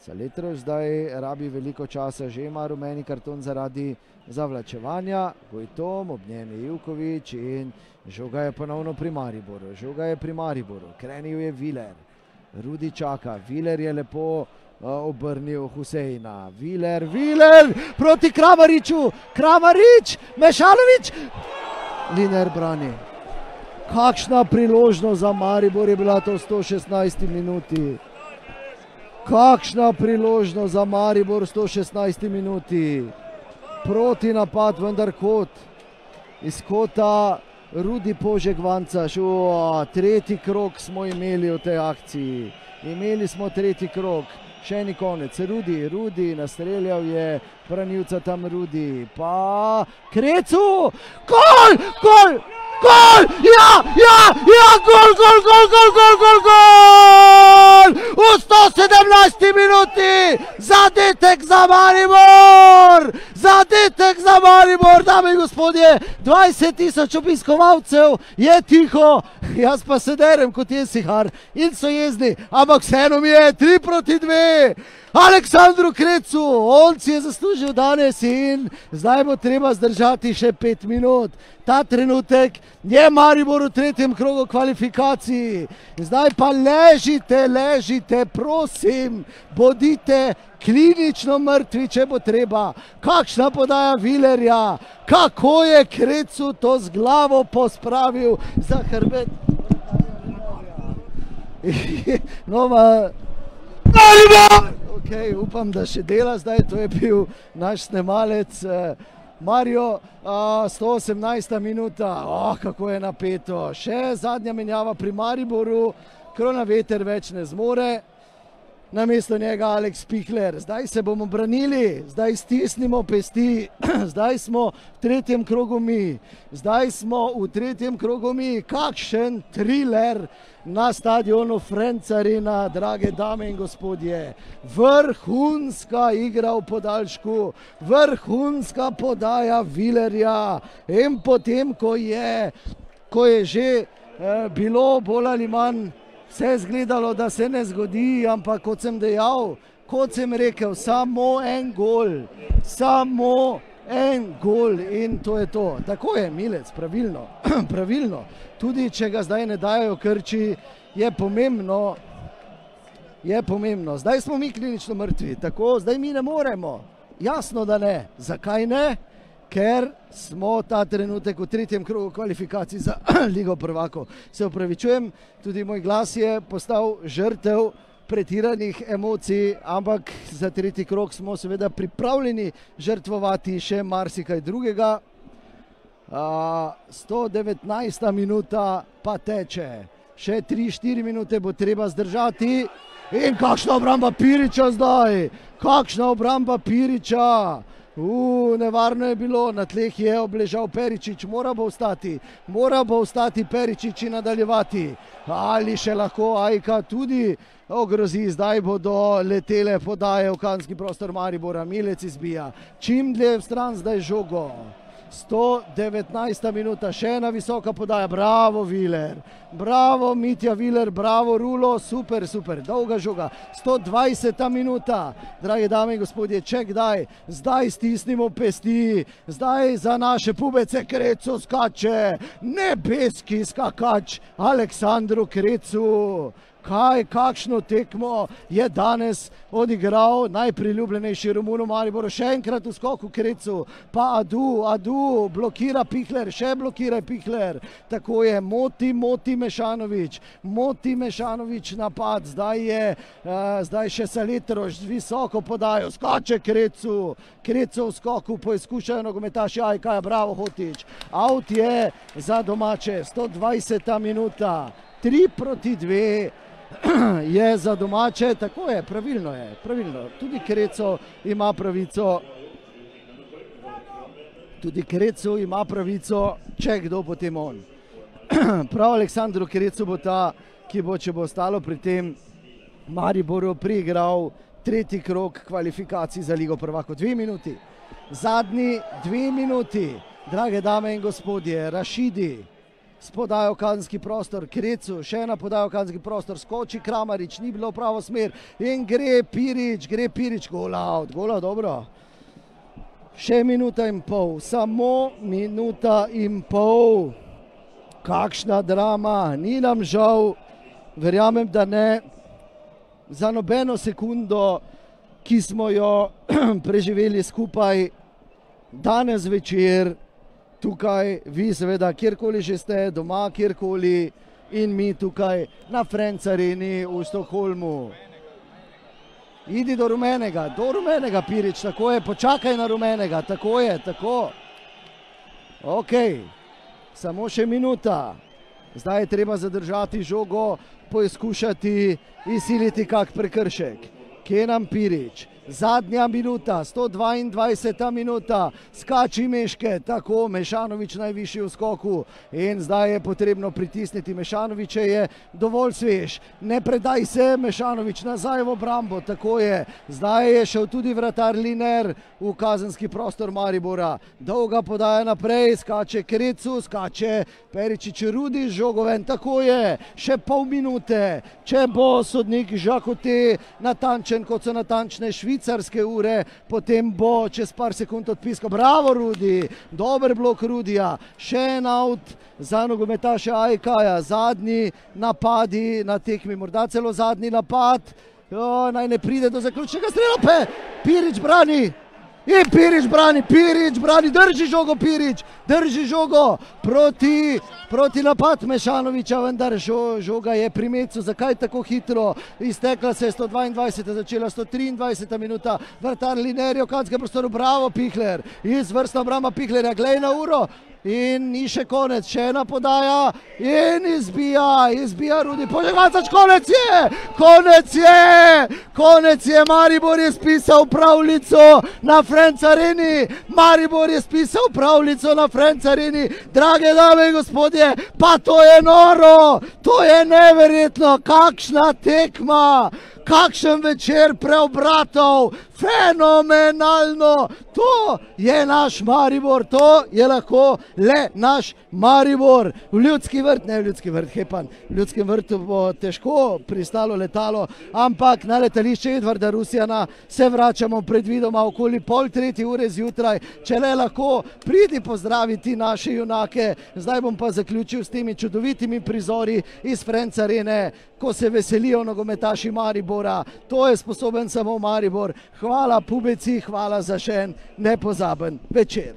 Saletrov zdaj rabi veliko časa, že ima rumeni karton zaradi zavlačevanja. Gojtom, ob njem je Ivkovič in žoga je ponovno pri Mariboru. Žoga je pri Mariboru, krenil je Viler. Rudi čaka, Viler je lepo uh, obrnil Huseina. Viler, Viler proti Kramariču, Kramarič, Mešalovič. Liner brani. Kakšna priložnost za Maribor je bila to v 116 minuti. Kakšna priložnost za Maribor v 116 minuti. Proti napad, vendar kot iz kota Rudi Požek Vanca. Šo, tretji krok smo imeli v tej akciji. Imeli smo tretji krok. Še ni konec, Rudi, Rudi, nastreljal je branilca tam Rudi, pa Krecu, gol, gol, gol, ja, ja, ja, gol, gol, gol, gol, gol, gol, gol, v 117 minuti, zadetek za Maribor, zadetek za Maribor, dame in gospodje, 20 tisoč obiskovalcev je tiho, jaz pa se derem kot jesihar in so jezni, ampak vseeno mi je 3 proti 2. Aleksandru Krecu, on si je zaslužil danes in zdaj bo treba zdržati še pet minut. Ta trenutek je Maribor v tretjem krogu kvalifikacij. Zdaj pa ležite, ležite, prosim, bodite klinično mrtvi, če bo treba. Kakšna podaja Vilerja, kako je Krecu to z glavo pospravil za hrbet. Nova Maribor! Okay, upam, da še dela zdaj, to je bil naš snemalec eh, Mario, uh, 118 minuta, oh, kako je napeto. Še zadnja menjava pri Mariboru, krona veter več ne zmore. Na mesto njega Aleks Pihler, zdaj se bomo branili, zdaj stisnimo pesti, zdaj smo v tretjem krogu mi, zdaj smo v tretjem krogu mi, kakšen thriller na stadionu Frencarina, drage dame in gospodje. Vrhunska igra v podaljšku, vrhunska podaja Vilerja in potem, ko je, ko je že eh, bilo bolj ali manj vse je izgledalo, da se ne zgodi, ampak kot sem dejal, kot sem rekel, samo en gol, samo en gol in to je to. Tako je, milec, pravilno, pravilno. Tudi če ga zdaj ne dajo krči, je pomembno, je pomembno. Zdaj smo mi klinično mrtvi, tako zdaj mi ne moremo. Jasno, da ne. Zakaj ne? Ker smo ta trenutek v tretjem krogu kvalifikacij za Ligo prvakov. Se upravičujem, tudi moj glas je postal žrtev pretiranih emocij, ampak za tretji krog smo seveda pripravljeni žrtvovati še marsikaj drugega. Uh, 119 minuta pa teče, še 3-4 minute bo treba zdržati. In kakšna obramba Piriča zdaj, kakšna obramba Piriča. Uh, nevarno je bilo, na tleh je obležal Peričič, mora bo ostati, mora bo ostati Peričič in nadaljevati. Ali še lahko Ajka tudi ogrozi, zdaj bodo letele podaje v kanski prostor Maribora, Milec izbija. Čim dlje v stran zdaj žogo. 119 minuta, še ena visoka podaja, bravo Viler, bravo Mitja Viler, bravo Rulo, super, super, dolga žoga, 120 minuta, drage dame in gospodje, če kdaj, zdaj stisnimo pesti, zdaj za naše pubece Krecu skače, nebeski skakač Aleksandru Krecu kaj, kakšno tekmo je danes odigral najpriljubljenejši Romun v Mariboru. Še enkrat v skoku Krecu, pa Adu, Adu, blokira Pihler, še blokira Pihler. Tako je, moti, moti Mešanovič, moti Mešanovič napad, zdaj je, uh, zdaj še Saletroš visoko podajo, skače Krecu, Krecu v skoku, poizkušajo nogometaši, aj kaj, bravo Hotič. Aut je za domače, 120 minuta, 3 proti 2. je za domače, tako je, pravilno je, pravilno. Tudi Kreco ima pravico, tudi Kreco ima pravico, če kdo potem on. Prav Aleksandru Krecu bo ta, ki bo, če bo ostalo pri tem, Mariboru priigral tretji krok kvalifikacij za Ligo prvako. Dve minuti, zadnji dve minuti, drage dame in gospodje, Rašidi, Spodajo kazenski prostor, Krecu, še ena podajo kazenski prostor, skoči Kramarič, ni bilo pravo smer in gre Pirič, gre Pirič, gola, gola, dobro. Še minuta in pol, samo minuta in pol. Kakšna drama, ni nam žal, verjamem, da ne. Za nobeno sekundo, ki smo jo preživeli skupaj danes večer, tukaj, vi seveda, kjerkoli že ste, doma, kjerkoli in mi tukaj na Frencareni v Stokholmu. Idi do rumenega, do rumenega, Pirič, tako je, počakaj na rumenega, tako je, tako. Ok, samo še minuta. Zdaj je treba zadržati žogo, poizkušati izsiliti kak prekršek. Kenan Pirič, zadnja minuta, 122 minuta, skači Meške, tako Mešanovič najvišji v skoku. In zdaj je potrebno pritisniti Mešanoviče, je dovolj svež, ne predaj se Mešanovič nazaj v obrambo, tako je, zdaj je šel tudi vratar Liner v kazenski prostor Maribora, dolga podaja naprej, skače Krecu, skače Peričič Rudi, žogoven, tako je, še pol minute, če bo sodnik Žakote natančen, kot so natančne Švice, švicarske ure, potem bo čez par sekund odpiskal. Bravo, Rudi, dober blok Rudija, še en avt za nogometaše Ajkaja, zadnji napadi na tekmi, morda celo zadnji napad. Jo, naj ne pride do zaključnega strela, Pirič brani. In Pirič brani, Pirič brani, drži žogo Pirič, drži žogo proti, proti napad Mešanoviča, vendar žo, žoga je pri mecu, zakaj tako hitro, iztekla se je 122, začela 123 minuta, vrtar Linerjo, kanske prostoru, bravo Pihler, izvrstna obramba Pihlerja, glej na uro, in ni še konec, še ena podaja. In izbija, izbija Rudi, požegacač, konec je, konec je, konec je, Maribor je spisal pravljico na Frencareni, Maribor je spisal pravljico na Frencareni, drage dame in gospodje, pa to je noro, to je neverjetno, kakšna tekma, kakšen večer preobratov, fenomenalno, to je naš Maribor, to je lahko le naš Maribor. V ljudski vrt, ne v ljudski vrt, hepan, v ljudskem vrtu bo težko pristalo letalo, ampak na letališče Edvarda Rusijana se vračamo predvidoma okoli pol tretji ure zjutraj, če le lahko pridi pozdraviti naše junake. Zdaj bom pa zaključil s temi čudovitimi prizori iz Frencarene, ko se veselijo nogometaši Maribora. To je sposoben samo Maribor. Hvala pubeci, hvala za še en nepozaben večer.